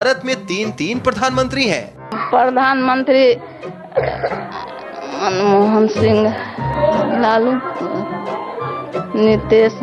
भारत में तीन तीन प्रधानमंत्री हैं। प्रधानमंत्री मनमोहन सिंह लालू नीतीश